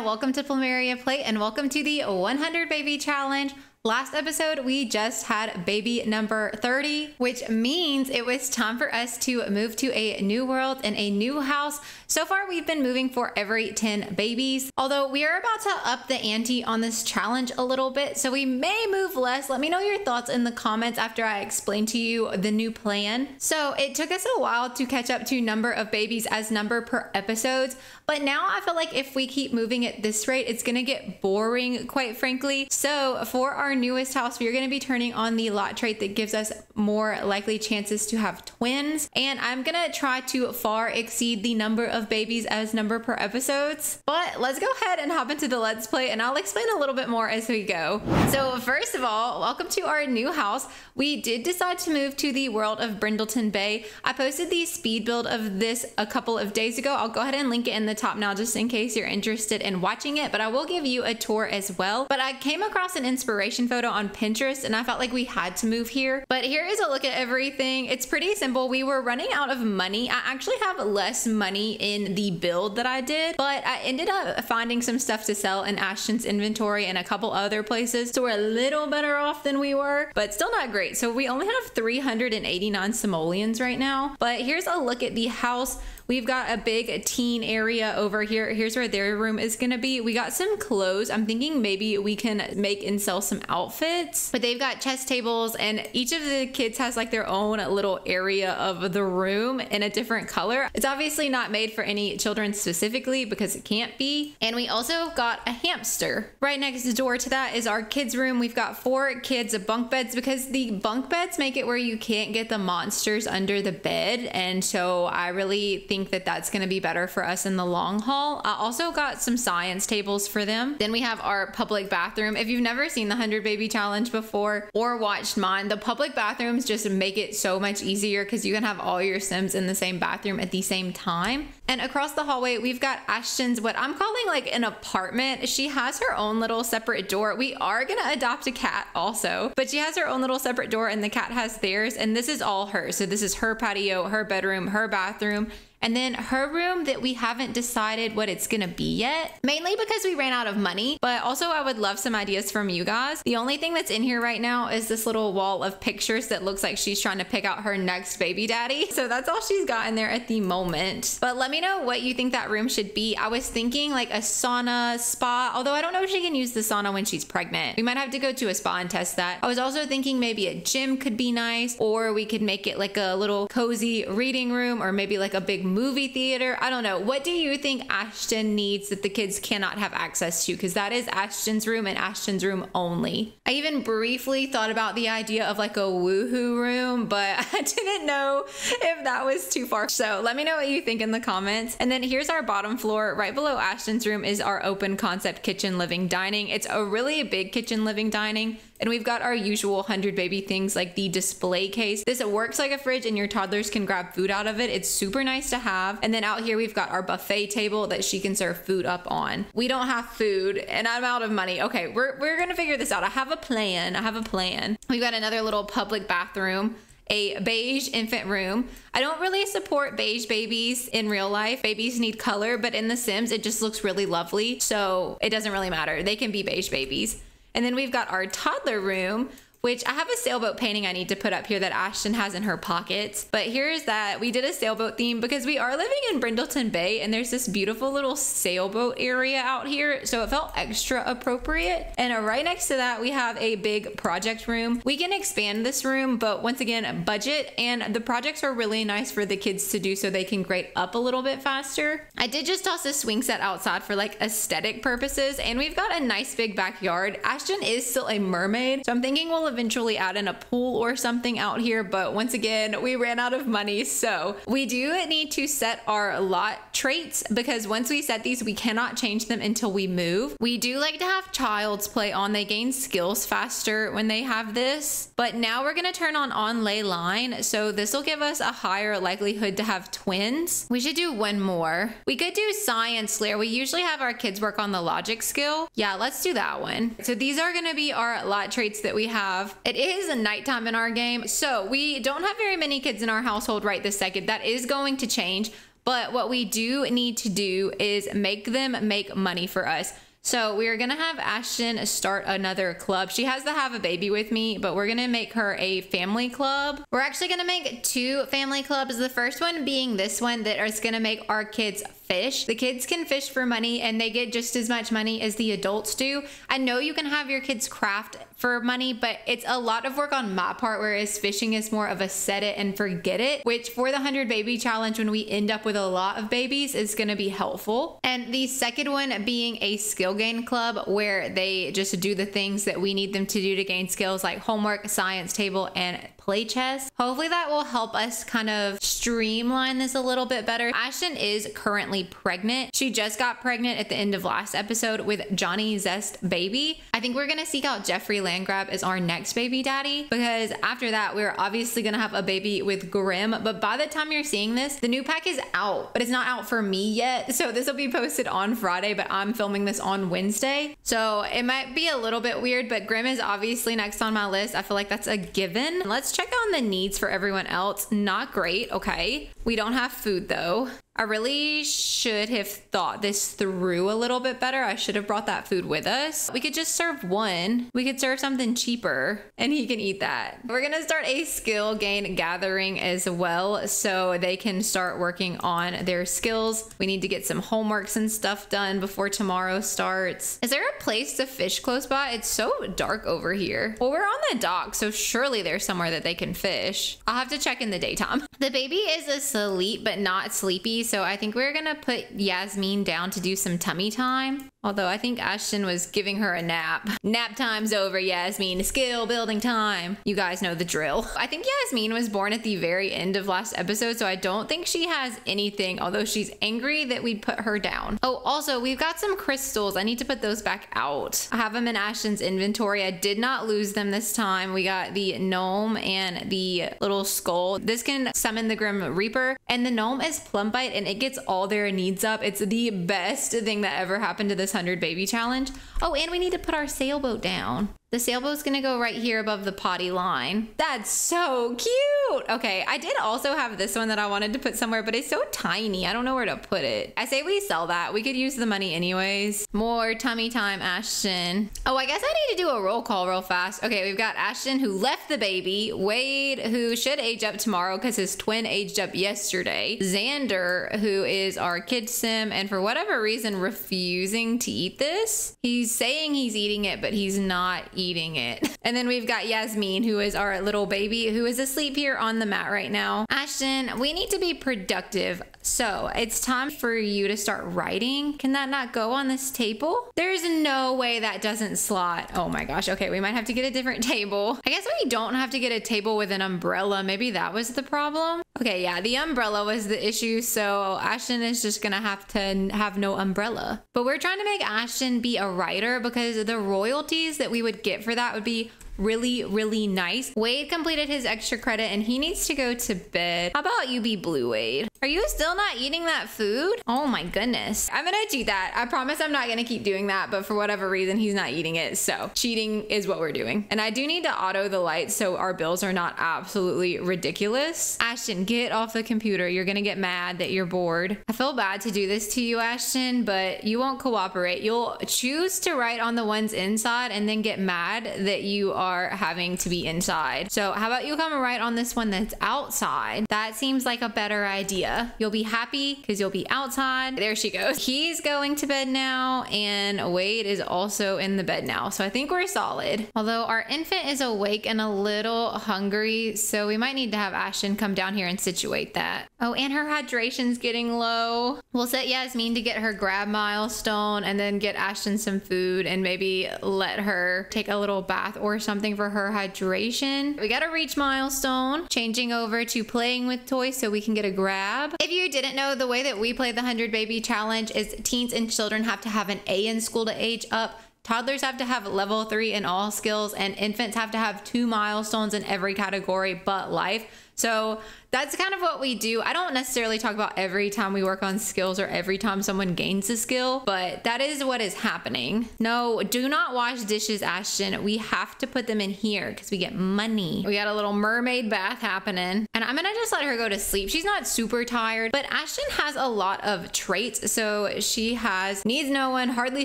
welcome to Plumeria Play, and welcome to the 100 Baby Challenge. Last episode, we just had baby number 30, which means it was time for us to move to a new world and a new house. So far, we've been moving for every 10 babies, although we are about to up the ante on this challenge a little bit, so we may move less. Let me know your thoughts in the comments after I explain to you the new plan. So it took us a while to catch up to number of babies as number per episodes, but now I feel like if we keep moving at this rate, it's gonna get boring, quite frankly. So for our our newest house, we are going to be turning on the lot trait that gives us more likely chances to have twins. And I'm going to try to far exceed the number of babies as number per episodes. But let's go ahead and hop into the Let's Play and I'll explain a little bit more as we go. So first of all, welcome to our new house. We did decide to move to the world of Brindleton Bay. I posted the speed build of this a couple of days ago. I'll go ahead and link it in the top now just in case you're interested in watching it, but I will give you a tour as well. But I came across an inspiration photo on Pinterest and I felt like we had to move here. But here is a look at everything. It's pretty simple. We were running out of money. I actually have less money in the build that I did, but I ended up finding some stuff to sell in Ashton's inventory and a couple other places. So we're a little better off than we were, but still not great. So we only have 389 simoleons right now. But here's a look at the house. We've got a big teen area over here. Here's where their room is gonna be. We got some clothes. I'm thinking maybe we can make and sell some outfits, but they've got chess tables and each of the kids has like their own little area of the room in a different color. It's obviously not made for any children specifically because it can't be. And we also got a hamster. Right next door to that is our kids room. We've got four kids bunk beds because the bunk beds make it where you can't get the monsters under the bed. And so I really think that that's going to be better for us in the long haul. I also got some science tables for them. Then we have our public bathroom. If you've never seen the 100 Baby Challenge before or watched mine, the public bathrooms just make it so much easier because you can have all your Sims in the same bathroom at the same time. And across the hallway, we've got Ashton's, what I'm calling like an apartment. She has her own little separate door. We are going to adopt a cat also, but she has her own little separate door and the cat has theirs. And this is all hers. So this is her patio, her bedroom, her bathroom. And then her room that we haven't decided what it's gonna be yet, mainly because we ran out of money, but also I would love some ideas from you guys. The only thing that's in here right now is this little wall of pictures that looks like she's trying to pick out her next baby daddy. So that's all she's got in there at the moment. But let me know what you think that room should be. I was thinking like a sauna, spa, although I don't know if she can use the sauna when she's pregnant. We might have to go to a spa and test that. I was also thinking maybe a gym could be nice, or we could make it like a little cozy reading room, or maybe like a big movie theater. I don't know. What do you think Ashton needs that the kids cannot have access to? Because that is Ashton's room and Ashton's room only. I even briefly thought about the idea of like a woohoo room, but I didn't know if that was too far. So let me know what you think in the comments. And then here's our bottom floor. Right below Ashton's room is our open concept kitchen living dining. It's a really big kitchen living dining. And we've got our usual 100 baby things like the display case. This it works like a fridge and your toddlers can grab food out of it. It's super nice to have. And then out here, we've got our buffet table that she can serve food up on. We don't have food and I'm out of money. Okay, we're, we're gonna figure this out. I have a plan. I have a plan. We've got another little public bathroom a beige infant room. I don't really support beige babies in real life. Babies need color, but in The Sims, it just looks really lovely. So it doesn't really matter. They can be beige babies. And then we've got our toddler room, which I have a sailboat painting I need to put up here that Ashton has in her pockets. But here's that. We did a sailboat theme because we are living in Brindleton Bay and there's this beautiful little sailboat area out here. So it felt extra appropriate. And uh, right next to that, we have a big project room. We can expand this room, but once again, budget. And the projects are really nice for the kids to do so they can grade up a little bit faster. I did just toss a swing set outside for like aesthetic purposes. And we've got a nice big backyard. Ashton is still a mermaid. So I'm thinking we'll eventually add in a pool or something out here, but once again, we ran out of money. So we do need to set our lot traits because once we set these, we cannot change them until we move. We do like to have child's play on. They gain skills faster when they have this, but now we're gonna turn on on line. So this will give us a higher likelihood to have twins. We should do one more. We could do science lair. We usually have our kids work on the logic skill. Yeah, let's do that one. So these are gonna be our lot traits that we have have. It is a nighttime in our game, so we don't have very many kids in our household right this second. That is going to change. But what we do need to do is make them make money for us. So we are gonna have Ashton start another club. She has to have a baby with me, but we're gonna make her a family club. We're actually gonna make two family clubs. The first one being this one that is gonna make our kids fish. The kids can fish for money and they get just as much money as the adults do. I know you can have your kids craft for money, but it's a lot of work on my part, whereas fishing is more of a set it and forget it, which for the 100 baby challenge, when we end up with a lot of babies, is gonna be helpful. And the second one being a skill gain club where they just do the things that we need them to do to gain skills like homework, science table, and play chess. Hopefully that will help us kind of streamline this a little bit better. Ashton is currently pregnant. She just got pregnant at the end of last episode with Johnny Zest baby. I think we're gonna seek out Jeffrey Landgraab as our next baby daddy because after that we're obviously gonna have a baby with Grim. But by the time you're seeing this, the new pack is out, but it's not out for me yet. So this will be posted on Friday, but I'm filming this on Wednesday. So it might be a little bit weird, but Grim is obviously next on my list. I feel like that's a given. Let's check on the needs for everyone else. Not great. Okay. We don't have food though. I really should have thought this through a little bit better. I should have brought that food with us. We could just serve one. We could serve something cheaper and he can eat that. We're to start a skill gain gathering as well so they can start working on their skills. We need to get some homeworks and stuff done before tomorrow starts. Is there a place to fish close by? It's so dark over here. Well, we're on the dock, so surely there's somewhere that they can fish. I'll have to check in the daytime. The baby is asleep but not sleepy so I think we're gonna put Yasmin down to do some tummy time. Although I think Ashton was giving her a nap. Nap time's over, Yasmin. Skill building time. You guys know the drill. I think Yasmin was born at the very end of last episode, so I don't think she has anything, although she's angry that we put her down. Oh, also, we've got some crystals. I need to put those back out. I have them in Ashton's inventory. I did not lose them this time. We got the gnome and the little skull. This can summon the Grim Reaper, and the gnome is Plumbite, and it gets all their needs up. It's the best thing that ever happened to this 100 baby challenge. Oh, and we need to put our sailboat down. The sailboat's gonna go right here above the potty line. That's so cute. Okay, I did also have this one that I wanted to put somewhere, but it's so tiny. I don't know where to put it. I say we sell that. We could use the money anyways. More tummy time, Ashton. Oh, I guess I need to do a roll call real fast. Okay, we've got Ashton who left the baby, Wade who should age up tomorrow because his twin aged up yesterday, Xander who is our kid sim and for whatever reason refusing to eat this. He's saying he's eating it, but he's not eating eating it. And then we've got Yasmin, who is our little baby, who is asleep here on the mat right now. Ashton, we need to be productive. So it's time for you to start writing. Can that not go on this table? There's no way that doesn't slot. Oh my gosh. Okay, we might have to get a different table. I guess we don't have to get a table with an umbrella. Maybe that was the problem. Okay, yeah, the umbrella was the issue. So Ashton is just gonna have to have no umbrella. But we're trying to make Ashton be a writer because the royalties that we would get for that would be really, really nice. Wade completed his extra credit and he needs to go to bed. How about you be Blue Wade? Are you still not eating that food? Oh my goodness. I'm gonna do that. I promise I'm not gonna keep doing that, but for whatever reason, he's not eating it. So cheating is what we're doing. And I do need to auto the lights so our bills are not absolutely ridiculous. Ashton, get off the computer. You're gonna get mad that you're bored. I feel bad to do this to you, Ashton, but you won't cooperate. You'll choose to write on the ones inside and then get mad that you are having to be inside. So how about you come write on this one that's outside? That seems like a better idea. You'll be happy because you'll be outside. There she goes. He's going to bed now, and Wade is also in the bed now. So I think we're solid. Although our infant is awake and a little hungry, so we might need to have Ashton come down here and situate that. Oh, and her hydration's getting low. We'll set Yasmin to get her grab milestone and then get Ashton some food and maybe let her take a little bath or something for her hydration. We gotta reach milestone, changing over to playing with toys so we can get a grab if you didn't know, the way that we play the 100 Baby Challenge is teens and children have to have an A in school to age up. Toddlers have to have level three in all skills, and infants have to have two milestones in every category but life. So that's kind of what we do. I don't necessarily talk about every time we work on skills or every time someone gains a skill, but that is what is happening. No, do not wash dishes, Ashton. We have to put them in here because we get money. We got a little mermaid bath happening, and I'm gonna just let her go to sleep. She's not super tired, but Ashton has a lot of traits. So she has needs no one, hardly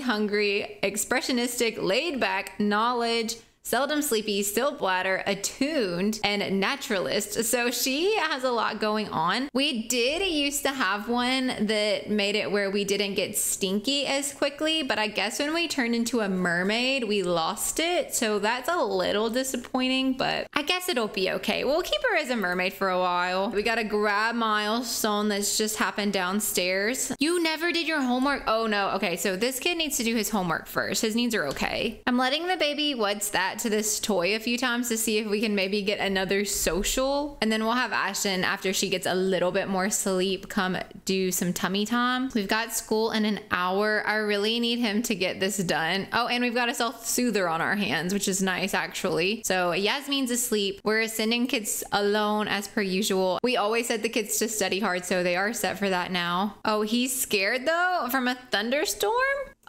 hungry, expressionistic, laid back, knowledge seldom sleepy, still bladder, attuned, and naturalist. So she has a lot going on. We did used to have one that made it where we didn't get stinky as quickly, but I guess when we turned into a mermaid, we lost it. So that's a little disappointing, but I guess it'll be okay. We'll keep her as a mermaid for a while. We got a grab milestone that's just happened downstairs. You never did your homework. Oh no. Okay, so this kid needs to do his homework first. His needs are okay. I'm letting the baby, what's that? To this toy a few times to see if we can maybe get another social. And then we'll have Ashton, after she gets a little bit more sleep, come do some tummy time. We've got school in an hour. I really need him to get this done. Oh, and we've got a self soother on our hands, which is nice actually. So Yasmin's asleep. We're sending kids alone as per usual. We always set the kids to study hard, so they are set for that now. Oh, he's scared though from a thunderstorm?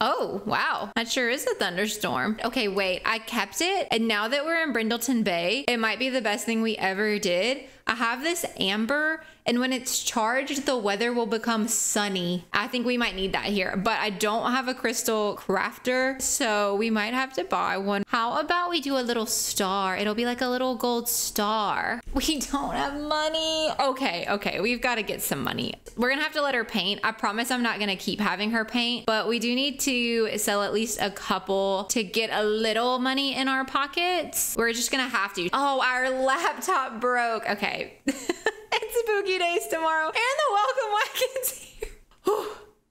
Oh, wow. That sure is a thunderstorm. Okay, wait. I kept it. And now that we're in Brindleton Bay, it might be the best thing we ever did. I have this amber and when it's charged, the weather will become sunny. I think we might need that here, but I don't have a crystal crafter, so we might have to buy one. How about we do a little star? It'll be like a little gold star. We don't have money. Okay, okay, we've got to get some money. We're gonna have to let her paint. I promise I'm not gonna keep having her paint, but we do need to sell at least a couple to get a little money in our pockets. We're just gonna have to. Oh, our laptop broke. Okay. it's spooky days tomorrow, and the welcome wagon's here.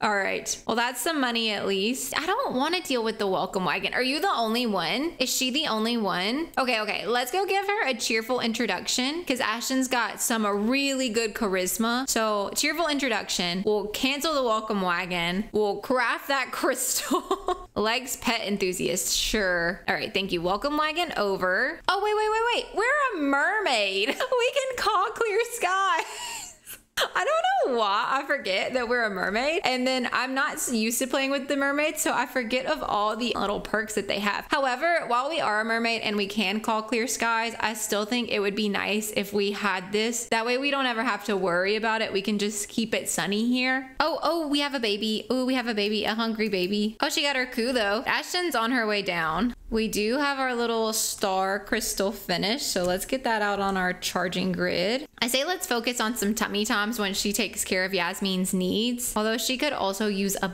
All right. Well, that's some money at least. I don't want to deal with the welcome wagon. Are you the only one? Is she the only one? Okay, okay. Let's go give her a cheerful introduction because Ashton's got some really good charisma. So, cheerful introduction. We'll cancel the welcome wagon. We'll craft that crystal. Legs pet enthusiast. Sure. All right. Thank you. Welcome wagon over. Oh, wait, wait, wait, wait. We're a mermaid. We can call clear sky. I don't know why I forget that we're a mermaid. And then I'm not used to playing with the mermaids, so I forget of all the little perks that they have. However, while we are a mermaid and we can call clear skies, I still think it would be nice if we had this. That way we don't ever have to worry about it. We can just keep it sunny here. Oh, oh, we have a baby. Oh, we have a baby, a hungry baby. Oh, she got her coup though. Ashton's on her way down. We do have our little star crystal finish, so let's get that out on our charging grid. I say let's focus on some tummy toms when she takes care of Yasmin's needs, although she could also use a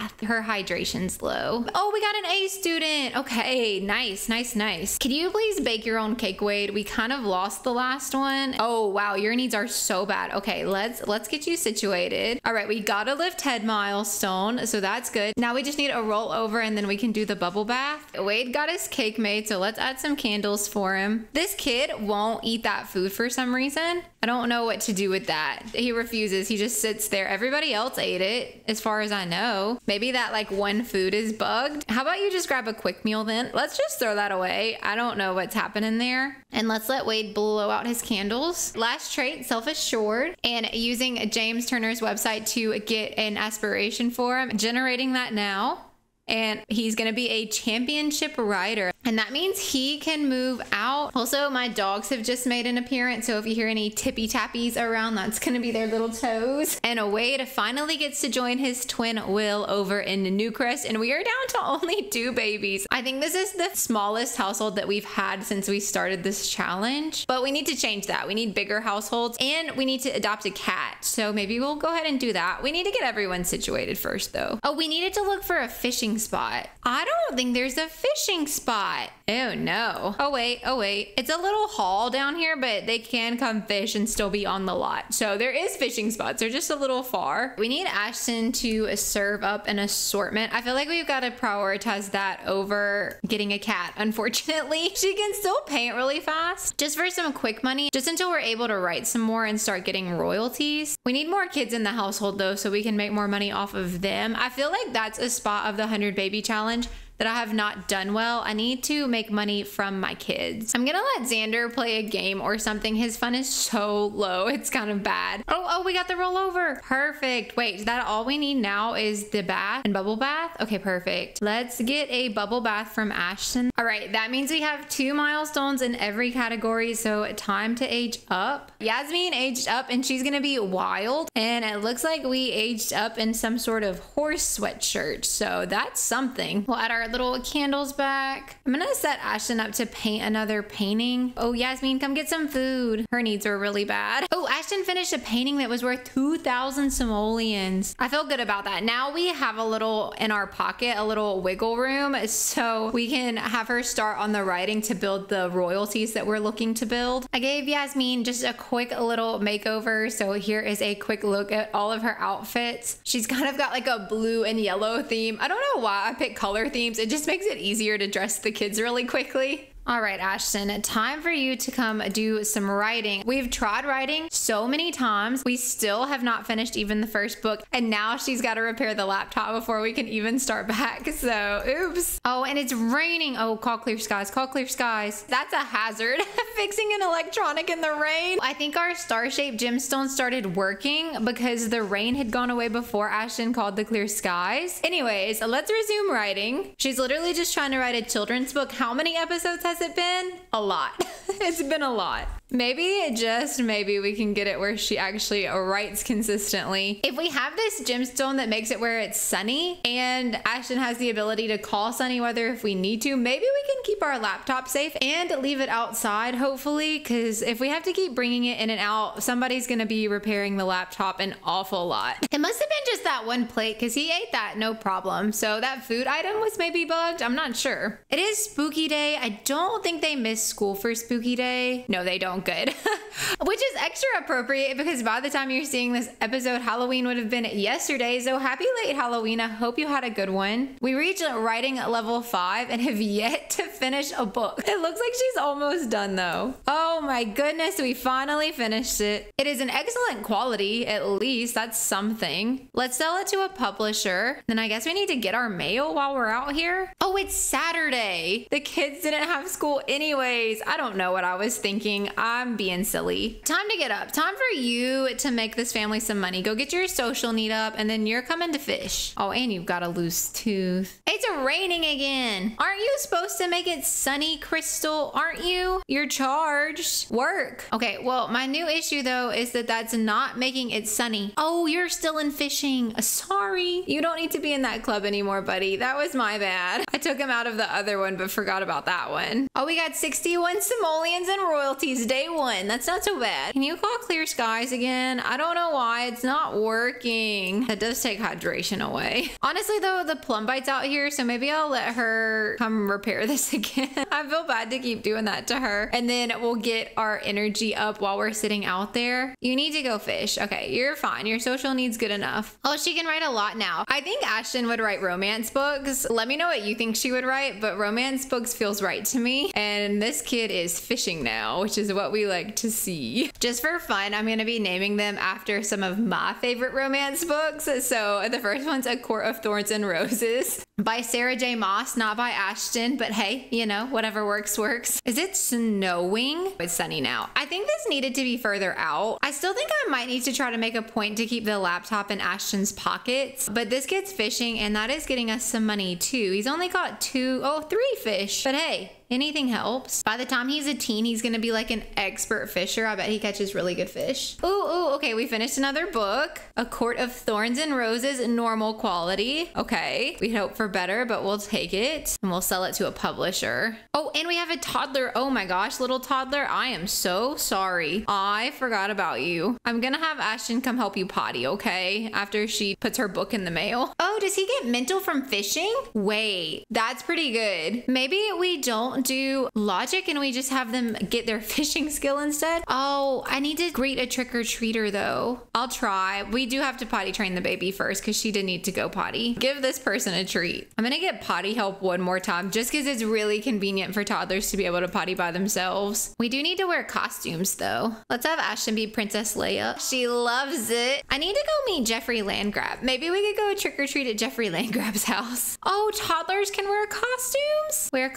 bath. Her hydration's low. Oh, we got an A student. Okay, nice, nice, nice. Can you please bake your own cake, Wade? We kind of lost the last one. Oh, wow, your needs are so bad. Okay, let's let's get you situated. All right, we got a lift head milestone, so that's good. Now we just need a roll over and then we can do the bubble bath. Wade got got his cake made, so let's add some candles for him. This kid won't eat that food for some reason. I don't know what to do with that. He refuses. He just sits there. Everybody else ate it, as far as I know. Maybe that like one food is bugged. How about you just grab a quick meal then? Let's just throw that away. I don't know what's happening there. And let's let Wade blow out his candles. Last trait, self assured, and using James Turner's website to get an aspiration for him, generating that now and he's going to be a championship rider. And that means he can move out. Also, my dogs have just made an appearance. So if you hear any tippy tappies around, that's going to be their little toes. And a Wade finally gets to join his twin Will over in Newcrest. And we are down to only two babies. I think this is the smallest household that we've had since we started this challenge. But we need to change that. We need bigger households and we need to adopt a cat. So maybe we'll go ahead and do that. We need to get everyone situated first, though. Oh, we needed to look for a fishing spot. I don't think there's a fishing spot. Oh no. Oh wait, oh wait. It's a little haul down here, but they can come fish and still be on the lot. So there is fishing spots. They're just a little far. We need Ashton to serve up an assortment. I feel like we've got to prioritize that over getting a cat. Unfortunately, she can still paint really fast just for some quick money, just until we're able to write some more and start getting royalties. We need more kids in the household though, so we can make more money off of them. I feel like that's a spot of the 100 baby challenge that I have not done well. I need to make money from my kids. I'm gonna let Xander play a game or something. His fun is so low. It's kind of bad. Oh, oh, we got the rollover. Perfect. Wait, is that all we need now is the bath and bubble bath? Okay, perfect. Let's get a bubble bath from Ashton. All right, that means we have two milestones in every category. So time to age up. Yasmin aged up and she's gonna be wild. And it looks like we aged up in some sort of horse sweatshirt. So that's something. We'll add our little candles back. I'm gonna set Ashton up to paint another painting. Oh, Yasmin, come get some food. Her needs are really bad. Oh, Ashton finished a painting that was worth 2,000 simoleons. I feel good about that. Now we have a little in our pocket, a little wiggle room. So we can have her start on the writing to build the royalties that we're looking to build. I gave Yasmin just a quick little makeover. So here is a quick look at all of her outfits. She's kind of got like a blue and yellow theme. I don't know why I pick color themes. It just makes it easier to dress the kids really quickly. All right, Ashton, time for you to come do some writing. We've tried writing so many times. We still have not finished even the first book. And now she's got to repair the laptop before we can even start back. So, oops. Oh, and it's raining. Oh, call clear skies, call clear skies. That's a hazard. Fixing an electronic in the rain. I think our star shaped gemstone started working because the rain had gone away before Ashton called the clear skies. Anyways, let's resume writing. She's literally just trying to write a children's book. How many episodes has it been? A lot. it's been a lot. Maybe, just maybe, we can get it where she actually writes consistently. If we have this gemstone that makes it where it's sunny and Ashton has the ability to call sunny weather if we need to, maybe we can keep our laptop safe and leave it outside, hopefully, because if we have to keep bringing it in and out, somebody's going to be repairing the laptop an awful lot. It must have been just that one plate because he ate that no problem. So that food item was maybe bugged. I'm not sure. It is spooky day. I don't think they miss school for spooky day. No, they don't good. Which is extra appropriate because by the time you're seeing this episode, Halloween would have been yesterday. So happy late Halloween. I hope you had a good one. We reached writing level five and have yet to finish a book. It looks like she's almost done though. Oh my goodness, we finally finished it. It is an excellent quality, at least. That's something. Let's sell it to a publisher. Then I guess we need to get our mail while we're out here. Oh, it's Saturday. The kids didn't have school anyways. I don't know what I was thinking. I'm being silly. Time to get up. Time for you to make this family some money. Go get your social need up and then you're coming to fish. Oh, and you've got a loose tooth. It's raining again. Aren't you supposed to make it sunny, Crystal? Aren't you? You're charged. Work. Okay, well, my new issue though is that that's not making it sunny. Oh, you're still in fishing. Uh, sorry. You don't need to be in that club anymore, buddy. That was my bad. I took him out of the other one, but forgot about that one. Oh, we got 61 simoleons and royalties day one. That's not so bad. Can you call clear skies again? I don't know why it's not working. That does take hydration away. Honestly though, the Plumbite's out here, so maybe I'll let her come repair this again. I feel bad to keep doing that to her. And then we'll get our energy up while we're sitting out there. You need to go fish. Okay, you're fine. Your social needs good enough. Oh, she can write a lot now. I think Ashton would write romance books. Let me know what you think she would write, but romance books feels right to me. And this kid is fishing now, which is what we like to see. Just for fun, I'm gonna be naming them after some of my favorite romance books. So the first one's A Court of Thorns and Roses by Sarah J. Maas, not by Ashton, but hey, you know, whatever works, works. Is it snowing? It's sunny now. I think this needed to be further out. I still think I might need to try to make a point to keep the laptop in Ashton's pockets, but this gets fishing and that is getting us some money too. He's only got two, oh, three fish, but hey, Anything helps. By the time he's a teen, he's gonna be like an expert fisher. I bet he catches really good fish. Ooh, ooh, okay, we finished another book. A Court of Thorns and Roses, normal quality. Okay, we hope for better, but we'll take it and we'll sell it to a publisher. Oh, and we have a toddler. Oh my gosh, little toddler. I am so sorry. I forgot about you. I'm gonna have Ashton come help you potty, okay? After she puts her book in the mail. Oh, does he get mental from fishing? Wait, that's pretty good. Maybe we don't do logic and we just have them get their fishing skill instead? Oh, I need to greet a trick or treater though. I'll try. We do have to potty train the baby first because she did need to go potty. Give this person a treat. I'm gonna get potty help one more time just because it's really convenient for toddlers to be able to potty by themselves. We do need to wear costumes though. Let's have Ashton be Princess Leia. She loves it. I need to go meet Jeffrey Landgraab. Maybe we could go trick or treat at Jeffrey Landgraab's house. Oh, toddlers can wear costumes? Wear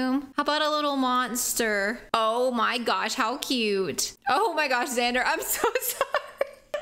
costume. How about a little monster? Oh my gosh, how cute. Oh my gosh, Xander, I'm so sorry.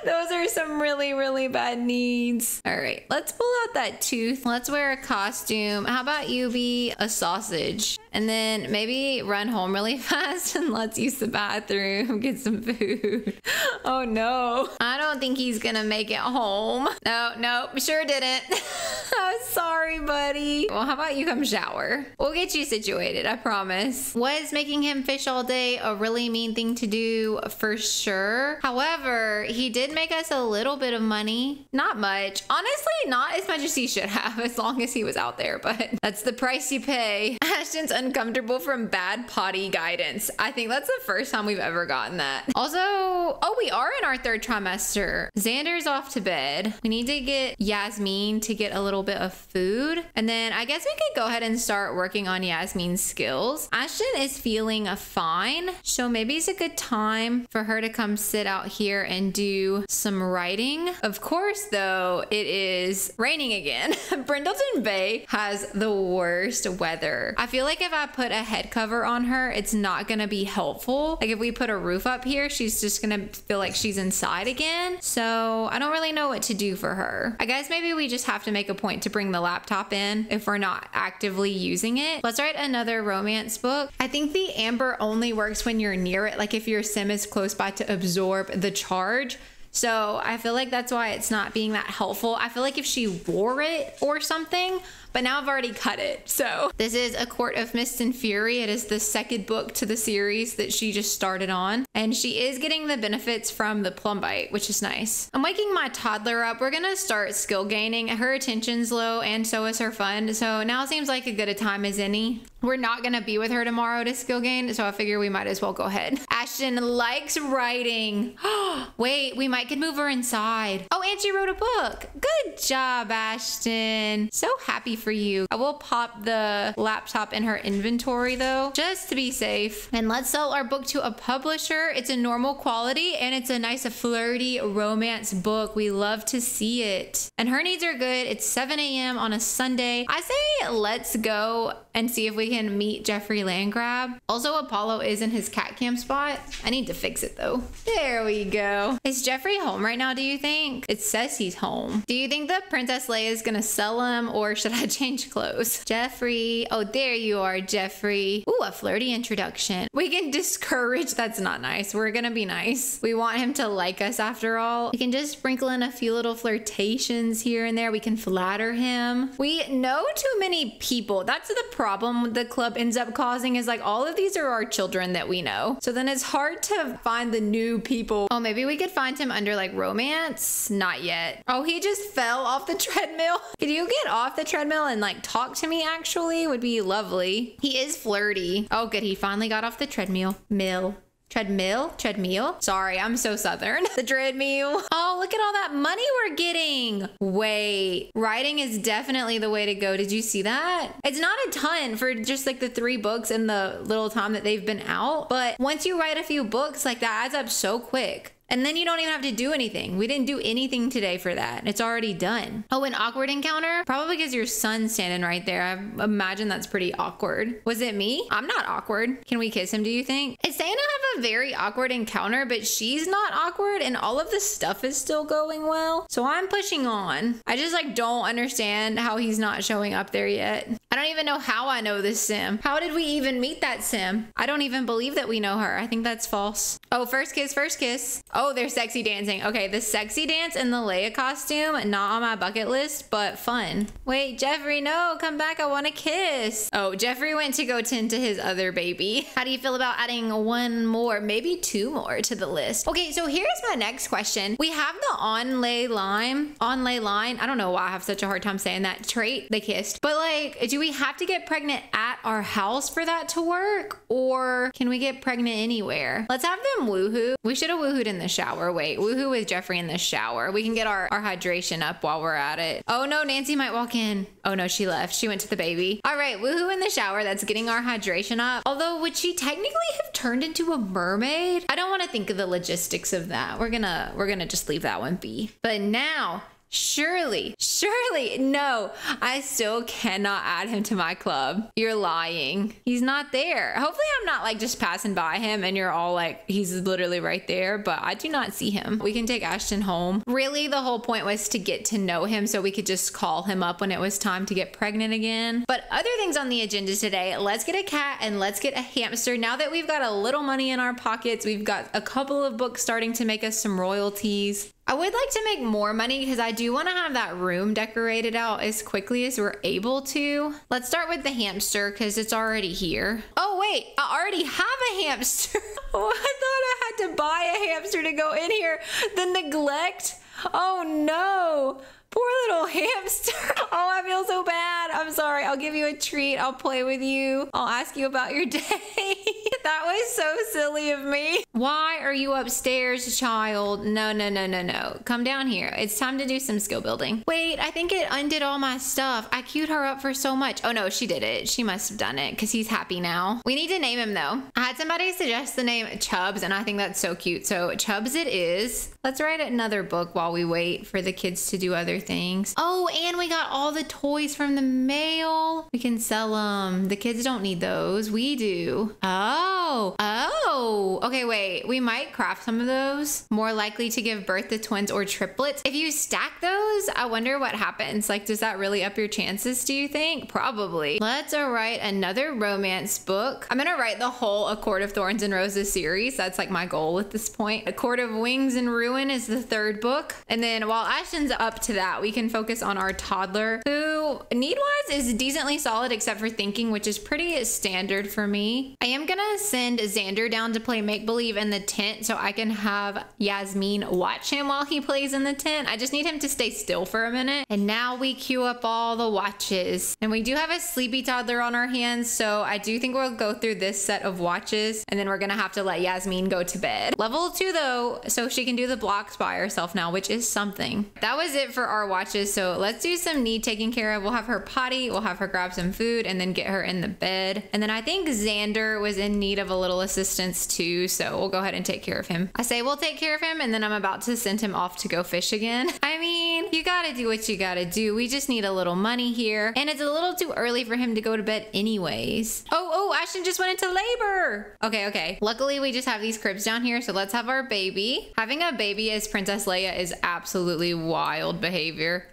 Those are some really, really bad needs. All right, let's pull out that tooth. Let's wear a costume. How about you be a sausage? And then maybe run home really fast and let's use the bathroom, get some food. Oh no. I don't think he's gonna make it home. No, no, sure didn't. I'm sorry, buddy. Well, how about you come shower? We'll get you situated, I promise. Was making him fish all day a really mean thing to do for sure? However, he did make us a little bit of money. Not much. Honestly, not as much as he should have as long as he was out there, but that's the price you pay. Ashton's uncomfortable from bad potty guidance. I think that's the first time we've ever gotten that. Also, oh, we are in our third trimester. Xander's off to bed. We need to get Yasmin to get a little bit of food. And then I guess we could go ahead and start working on Yasmin's skills. Ashton is feeling fine. So maybe it's a good time for her to come sit out here and do some writing. Of course, though, it is raining again. Brindleton Bay has the worst weather. I feel like if I put a head cover on her, it's not going to be helpful. Like if we put a roof up here, she's just going to feel like she's inside again. So I don't really know what to do for her. I guess maybe we just have to make a point to bring the laptop in if we're not actively using it. Let's write another romance book. I think the amber only works when you're near it, like if your sim is close by to absorb the charge. So I feel like that's why it's not being that helpful. I feel like if she wore it or something, but now I've already cut it. So this is A Court of Mist and Fury. It is the second book to the series that she just started on. And she is getting the benefits from the Plumbite, which is nice. I'm waking my toddler up. We're gonna start skill gaining. Her attention's low and so is her fun. So now seems like a good a time as any. We're not gonna be with her tomorrow to skill gain, so I figure we might as well go ahead. Ashton likes writing. Wait, we might could move her inside. Oh, and she wrote a book. Good job, Ashton. So happy for you. I will pop the laptop in her inventory though, just to be safe. And let's sell our book to a publisher. It's a normal quality and it's a nice flirty romance book. We love to see it. And her needs are good. It's 7 a.m. on a Sunday. I say let's go and see if we can meet Jeffrey Landgraab. Also, Apollo is in his cat cam spot. I need to fix it though. There we go. Is Jeffrey home right now, do you think? It says he's home. Do you think the Princess Leia is gonna sell him or should I change clothes? Jeffrey. Oh, there you are, Jeffrey. Ooh, a flirty introduction. We can discourage. That's not nice. We're gonna be nice. We want him to like us after all. We can just sprinkle in a few little flirtations here and there. We can flatter him. We know too many people. That's the problem the club ends up causing is like all of these are our children that we know. So then it's hard to find the new people. Oh, maybe we could find him under like romance. Not yet. Oh, he just fell off the treadmill. Could you get off the treadmill and like talk to me actually? Would be lovely. He is flirty. Oh, good. He finally got off the treadmill. Mill. Treadmill? Treadmill? Sorry, I'm so southern. the treadmill. Oh, look at all that money we're getting. Wait, writing is definitely the way to go. Did you see that? It's not a ton for just like the three books and the little time that they've been out. But once you write a few books, like that adds up so quick. And then you don't even have to do anything. We didn't do anything today for that. It's already done. Oh, an awkward encounter? Probably because your son's standing right there. I imagine that's pretty awkward. Was it me? I'm not awkward. Can we kiss him, do you think? It's saying I have a very awkward encounter, but she's not awkward and all of the stuff is still going well. So I'm pushing on. I just like don't understand how he's not showing up there yet. Don't even know how I know this sim. How did we even meet that sim? I don't even believe that we know her. I think that's false. Oh, first kiss, first kiss. Oh, they're sexy dancing. Okay, the sexy dance in the Leia costume, not on my bucket list, but fun. Wait, Jeffrey, no, come back. I want to kiss. Oh, Jeffrey went to go tend to his other baby. How do you feel about adding one more, maybe two more to the list? Okay, so here's my next question. We have the onlay lime, onlay line. I don't know why I have such a hard time saying that trait. They kissed, but like, do we we have to get pregnant at our house for that to work? Or can we get pregnant anywhere? Let's have them woohoo. We should have woohooed in the shower. Wait, woohoo with Jeffrey in the shower. We can get our, our hydration up while we're at it. Oh no, Nancy might walk in. Oh no, she left. She went to the baby. All right, woohoo in the shower. That's getting our hydration up. Although, would she technically have turned into a mermaid? I don't want to think of the logistics of that. We're gonna we're gonna just leave that one be. But now Surely, surely, no, I still cannot add him to my club. You're lying. He's not there. Hopefully, I'm not like just passing by him and you're all like, he's literally right there, but I do not see him. We can take Ashton home. Really, the whole point was to get to know him so we could just call him up when it was time to get pregnant again. But other things on the agenda today let's get a cat and let's get a hamster. Now that we've got a little money in our pockets, we've got a couple of books starting to make us some royalties. I would like to make more money because I do want to have that room decorated out as quickly as we're able to. Let's start with the hamster because it's already here. Oh, wait, I already have a hamster. oh, I thought I had to buy a hamster to go in here. The neglect. Oh, no. Poor little hamster. Oh, I feel so bad. I'm sorry. I'll give you a treat. I'll play with you. I'll ask you about your day. that was so silly of me. Why are you upstairs, child? No, no, no, no, no. Come down here. It's time to do some skill building. Wait, I think it undid all my stuff. I queued her up for so much. Oh no, she did it. She must have done it because he's happy now. We need to name him though. I had somebody suggest the name Chubbs and I think that's so cute. So Chubbs it is. Let's write another book while we wait for the kids to do other things. Oh, and we got all the toys from the mail. We can sell them. The kids don't need those. We do. Oh, oh. Okay, wait. We might craft some of those. More likely to give birth to twins or triplets. If you stack those, I wonder what happens. Like, does that really up your chances, do you think? Probably. Let's write another romance book. I'm gonna write the whole A Court of Thorns and Roses series. That's like my goal at this point. A Court of Wings and Ruin is the third book. And then while Ashton's up to that, we can focus on our toddler who need wise is decently solid except for thinking, which is pretty standard for me. I am gonna send Xander down to play make believe in the tent so I can have Yasmin watch him while he plays in the tent. I just need him to stay still for a minute. And now we queue up all the watches. And we do have a sleepy toddler on our hands, so I do think we'll go through this set of watches and then we're gonna have to let Yasmin go to bed. Level two though, so she can do the blocks by herself now, which is something. That was it for our watches, so let's do some need taking care of. We'll have her potty, we'll have her grab some food, and then get her in the bed. And then I think Xander was in need of a little assistance too, so we'll go ahead and take care of him. I say we'll take care of him, and then I'm about to send him off to go fish again. I mean, you gotta do what you gotta do. We just need a little money here, and it's a little too early for him to go to bed anyways. Oh, oh, Ashton just went into labor. Okay, okay. Luckily, we just have these cribs down here, so let's have our baby. Having a baby as Princess Leia is absolutely wild behavior.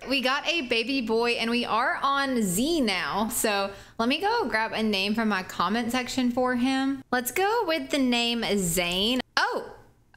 We got a baby boy, and we are on Z now, so let me go grab a name from my comment section for him. Let's go with the name Zane.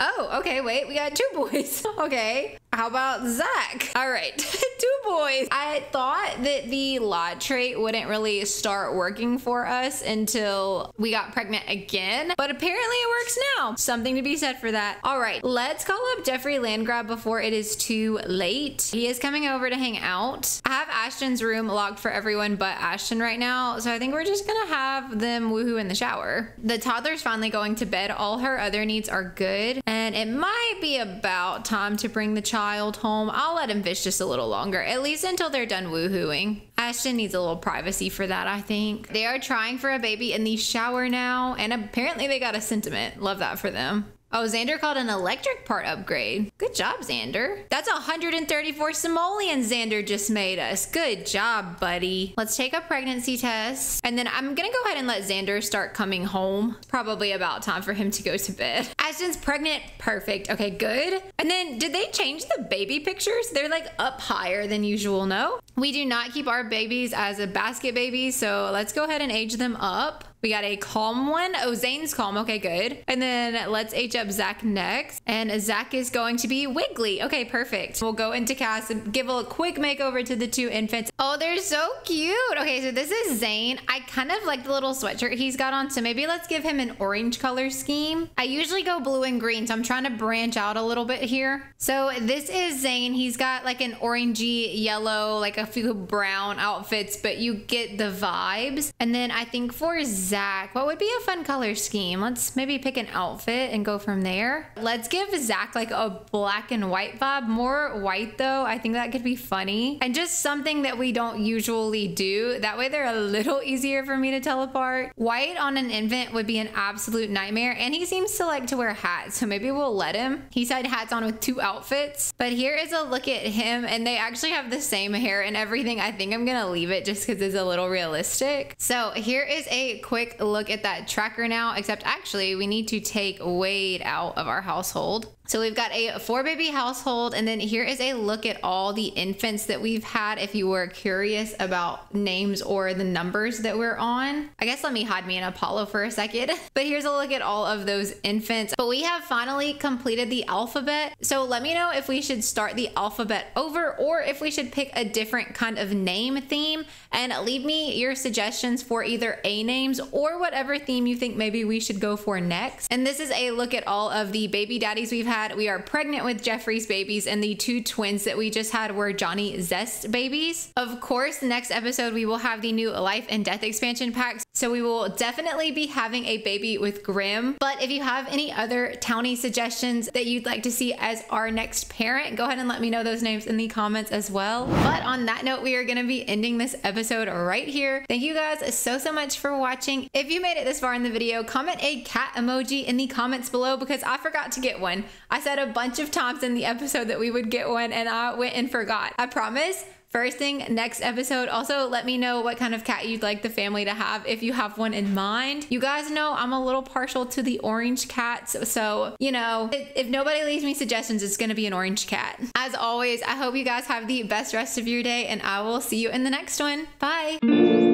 Oh, okay, wait, we got two boys. okay. How about Zach? All right, two boys. I thought that the lot trait wouldn't really start working for us until we got pregnant again, but apparently it works now. Something to be said for that. All right, let's call up Jeffrey Landgraab before it is too late. He is coming over to hang out. I have Ashton's room locked for everyone but Ashton right now, so I think we're just gonna have them woohoo in the shower. The toddler's finally going to bed. All her other needs are good, and it might be about time to bring the child home. I'll let him fish just a little longer, at least until they're done woohooing. Ashton needs a little privacy for that, I think. They are trying for a baby in the shower now, and apparently they got a sentiment. Love that for them. Oh, Xander called an electric part upgrade. Good job, Xander. That's 134 simoleons Xander just made us. Good job, buddy. Let's take a pregnancy test. And then I'm gonna go ahead and let Xander start coming home. Probably about time for him to go to bed. Ashton's pregnant. Perfect. Okay, good. And then did they change the baby pictures? They're like up higher than usual, no? We do not keep our babies as a basket baby, so let's go ahead and age them up. We got a calm one. Oh, Zane's calm. Okay, good. And then let's age up Zach next. And Zach is going to be Wiggly. Okay, perfect. We'll go into CAS and give a quick makeover to the two infants. Oh, they're so cute. Okay, so this is Zane. I kind of like the little sweatshirt he's got on, so maybe let's give him an orange color scheme. I usually go blue and green, so I'm trying to branch out a little bit here. So this is Zane. He's got like an orangey yellow, like a few brown outfits, but you get the vibes. And then I think for Zach, what would be a fun color scheme? Let's maybe pick an outfit and go from there. Let's give Zach like a black and white vibe. More white though. I think that could be funny. And just something that we don't usually do. That way they're a little easier for me to tell apart. White on an infant would be an absolute nightmare. And he seems to like to wear hats. So maybe we'll let him. He's had hats on with two outfits. But here is a look at him. And they actually have the same hair and everything. I think I'm going to leave it just because it's a little realistic. So here is a quick look at that tracker now. Except actually we need to take Wade out of our household. So we've got a four baby household, and then here is a look at all the infants that we've had if you were curious about names or the numbers that we're on. I guess let me hide me and Apollo for a second. But here's a look at all of those infants. But we have finally completed the alphabet. So let me know if we should start the alphabet over or if we should pick a different kind of name theme and leave me your suggestions for either A names or whatever theme you think maybe we should go for next. And this is a look at all of the baby daddies we've had had, we are pregnant with Geoffrey's babies, and the two twins that we just had were Johnny Zest babies. Of course, next episode, we will have the new life and death expansion packs. So we will definitely be having a baby with Grim. But if you have any other townie suggestions that you'd like to see as our next parent, go ahead and let me know those names in the comments as well. But on that note, we are going to be ending this episode right here. Thank you guys so, so much for watching. If you made it this far in the video, comment a cat emoji in the comments below because I forgot to get one. I said a bunch of times in the episode that we would get one and I went and forgot. I promise. First thing, next episode. Also, let me know what kind of cat you'd like the family to have if you have one in mind. You guys know I'm a little partial to the orange cats. So, you know, if, if nobody leaves me suggestions, it's going to be an orange cat. As always, I hope you guys have the best rest of your day and I will see you in the next one. Bye.